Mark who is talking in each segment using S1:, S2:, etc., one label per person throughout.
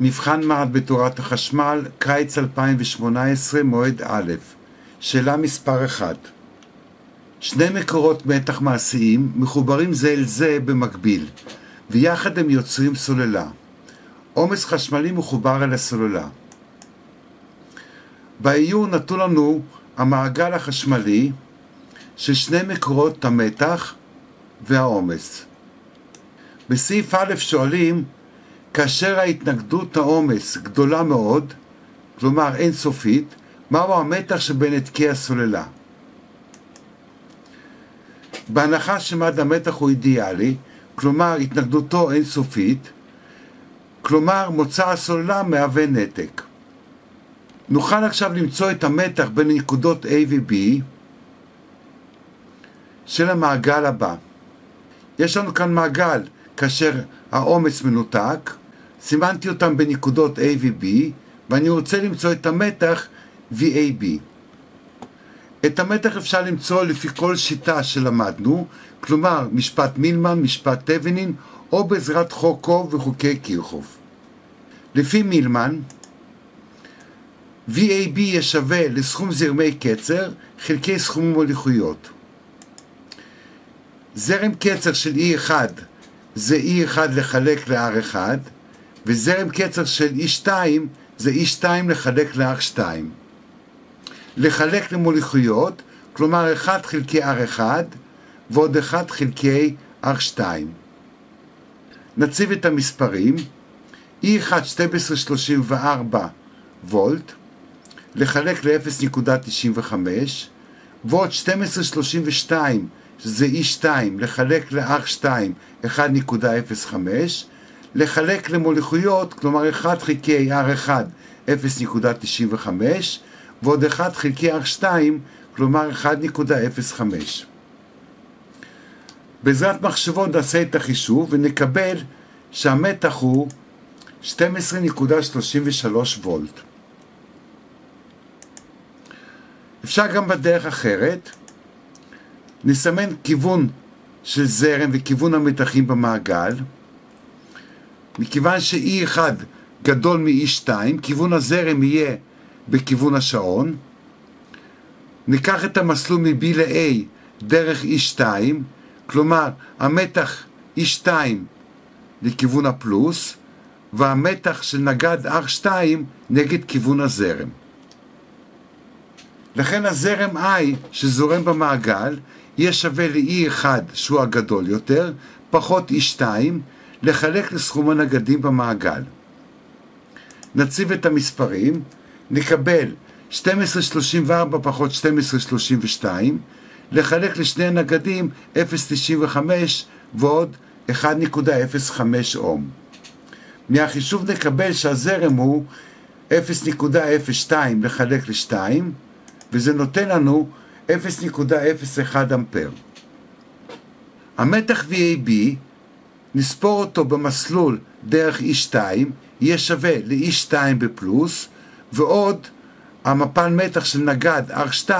S1: מבחן מעט בתורת החשמל, קיץ 2018, מועד א', שאלה מספר 1. שני מקורות מתח מעשיים מחוברים זה אל זה במקביל, ויחד הם יוצרים סוללה. עומס חשמלי מחובר אל הסוללה. באיור נתון לנו המעגל החשמלי של שני מקורות המתח והעומס. בסעיף א' שואלים, כאשר ההתנגדות העומס גדולה מאוד, כלומר אינסופית, מהו המתח שבין התקי הסוללה? בהנחה שמד המתח הוא אידיאלי, כלומר התנגדותו אינסופית, כלומר מוצא הסוללה מהווה נתק. נוכל עכשיו למצוא את המתח בין נקודות A ו-B של המעגל הבא. יש לנו כאן מעגל כאשר העומס מנותק, סימנתי אותם בנקודות A ו-B, ואני רוצה למצוא את המתח VAB. את המתח אפשר למצוא לפי כל שיטה שלמדנו, כלומר משפט מילמן, משפט טבנין, או בעזרת חוק קוב וחוקי קירחוף. לפי מילמן, VAB יהיה שווה לסכום זרמי קצר חלקי סכום מוליכויות. זרם קצר של E1 זה E1 לחלק ל-R1, וזרם קצר של E2 זה E2 לחלק ל-R2. לחלק למוליכויות, כלומר 1 חלקי R1 ועוד 1 חלקי R2. נציב את המספרים, E1 1234 וולט, לחלק ל-0.95, ועוד 1232 שזה E2 לחלק ל-R2 1.05, לחלק למוליכויות, כלומר 1 חלקי R1 0.95 ועוד 1 חלקי R2, כלומר 1.05. בעזרת מחשבון נעשה את החישוב ונקבל שהמתח הוא 12.33 וולט. אפשר גם בדרך אחרת, נסמן כיוון של זרם וכיוון המתחים במעגל, מכיוון ש-E1 גדול מ-E2, כיוון הזרם יהיה בכיוון השעון, ניקח את המסלול מ-B ל-A דרך E2, כלומר המתח E2 לכיוון הפלוס, והמתח של נגד R2 נגד כיוון הזרם. לכן הזרם I שזורם במעגל יהיה שווה ל-E1 שהוא הגדול יותר, פחות E2, לחלק לסכום הנגדים במעגל. נציב את המספרים, נקבל 1234 פחות 1232, לחלק לשני הנגדים 0.95 ועוד 1.05 אום. מהחישוב נקבל שהזרם הוא 0.02 לחלק ל-2, וזה נותן לנו 0.01 אמפר. המתח VAB, נספור אותו במסלול דרך E2, יהיה שווה ל-E2 בפלוס, ועוד המפל מתח של נגד R2,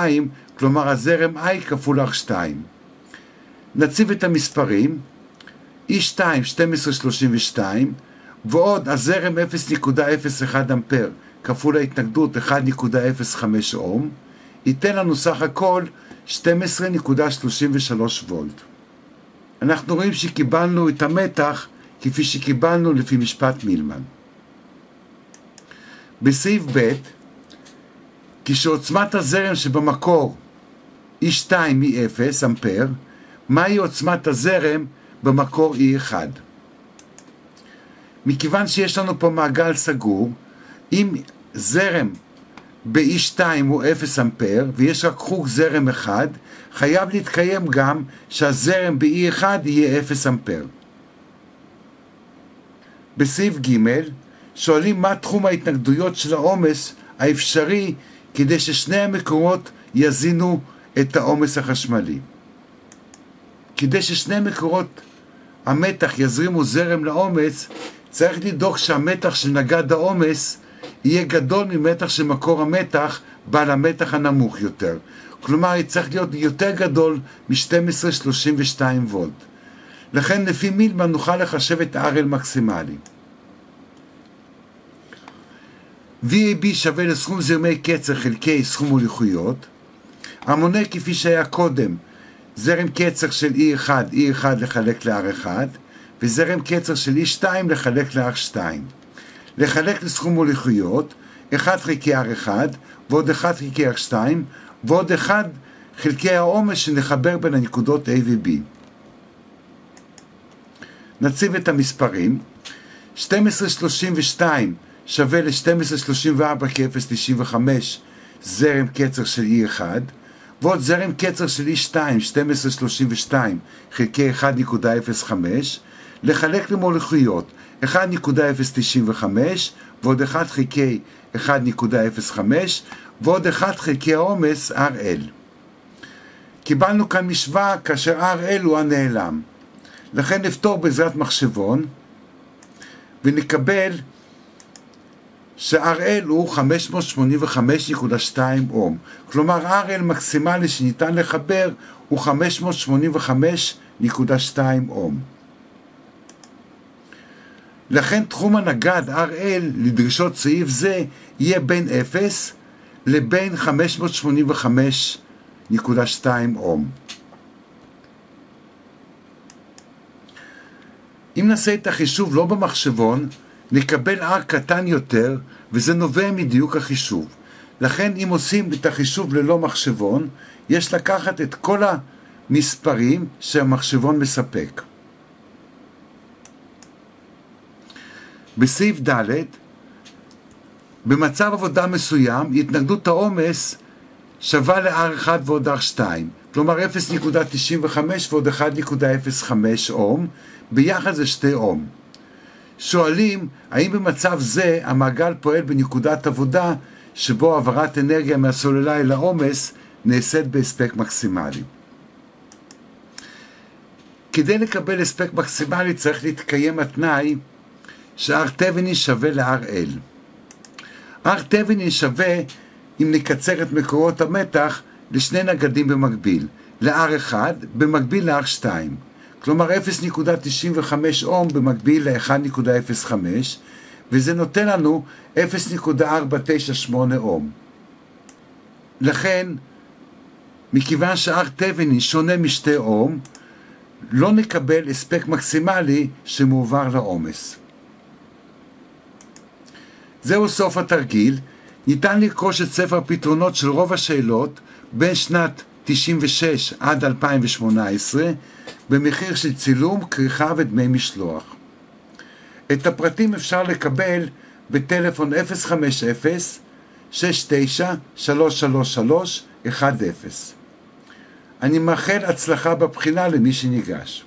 S1: כלומר הזרם I כפול R2. נציב את המספרים, E2 1232, ועוד הזרם 0.01 אמפר כפול ההתנגדות 1.05 אום, ייתן לנו סך הכל 12.33 וולט. אנחנו רואים שקיבלנו את המתח כפי שקיבלנו לפי משפט מילמן. בסעיף ב', כשעוצמת הזרם שבמקור E2 היא 0 אמפר, מהי עוצמת הזרם במקור E1? מכיוון שיש לנו פה מעגל סגור, אם זרם ב-E2 הוא 0 אמפר ויש רק חוג זרם אחד, חייב להתקיים גם שהזרם ב-E1 יהיה 0 אמפר. בסעיף ג' שואלים מה תחום ההתנגדויות של העומס האפשרי כדי ששני המקורות יזינו את העומס החשמלי. כדי ששני מקורות המתח יזרימו זרם לעומס, צריך לדאוג שהמתח של נגד העומס יהיה גדול ממתח של מקור המתח בעל המתח הנמוך יותר. כלומר, יצטרך להיות יותר גדול מ-1232 וולט. לכן לפי מילמן נוכל לחשב את ה-RL מקסימלי. VAB שווה לסכום זרמי קצר חלקי סכום מוליכויות, המונה כפי שהיה קודם, זרם קצר של E1, E1 לחלק ל-R1, וזרם קצר של E2 לחלק ל-R2. לחלק לסכום מוליכויות, 1 חלקי R1 ועוד 1 חלקי R2 ועוד 1 חלקי העומס שנחבר בין הנקודות A ו-B. נציב את המספרים. 1232 שווה ל-1234 כ-0.95 זרם קצר של E1 ועוד זרם קצר של E2, 1232 חלקי 1.05 לחלק למולכויות 1.095 ועוד 1 חלקי 1.05 ועוד 1 חלקי העומס RL. קיבלנו כאן משוואה כאשר RL הוא הנעלם. לכן נפתור בעזרת מחשבון ונקבל ש-RL הוא 585.2 אום. כלומר, RL מקסימלי שניתן לחבר הוא 585.2 אום. לכן תחום הנגד RL לדרישות סעיף זה יהיה בין 0 לבין 585.2 אום. אם נעשה את החישוב לא במחשבון, נקבל R קטן יותר, וזה נובע מדיוק החישוב. לכן אם עושים את החישוב ללא מחשבון, יש לקחת את כל המספרים שהמחשבון מספק. בסעיף ד' במצב עבודה מסוים, התנגדות העומס שווה ל-R1 ועוד R2, כלומר 0.95 ועוד 1.05 אום, ביחד זה 2 אום. שואלים, האם במצב זה המעגל פועל בנקודת עבודה שבו העברת אנרגיה מהסוללה אל העומס נעשית בהספק מקסימלי. כדי לקבל הספק מקסימלי צריך להתקיים התנאי ש-R תבני שווה ל-RL. R תבני שווה, אם נקצר את מקורות המתח, לשני נגדים במקביל, ל-R1 במקביל ל-R2. כלומר 0.95 אום במקביל ל-1.05 וזה נותן לנו 0.498 אום. לכן, מכיוון שהר תבני שונה משתי אום, לא נקבל הספק מקסימלי שמועבר לעומס. זהו סוף התרגיל. ניתן לרכוש את ספר פתרונות של רוב השאלות בין שנת 96 עד 2018 במחיר של צילום, כריכה ודמי משלוח. את הפרטים אפשר לקבל בטלפון 050-69-333-10. אני מאחל הצלחה בבחינה למי שניגש.